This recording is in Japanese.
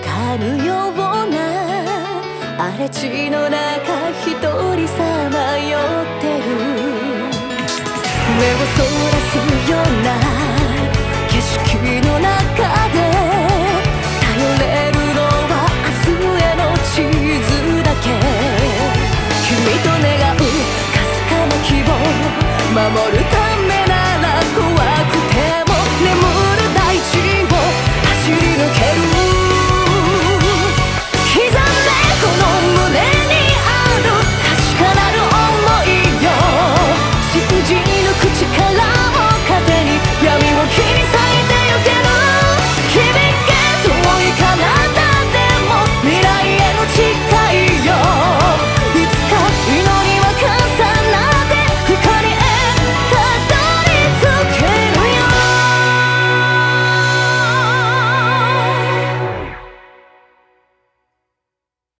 かぬような荒れ地の中一人さまよってる。目をそらすような景色の中で頼れるのは明日への地図だけ。君と願うかすかな希望守るため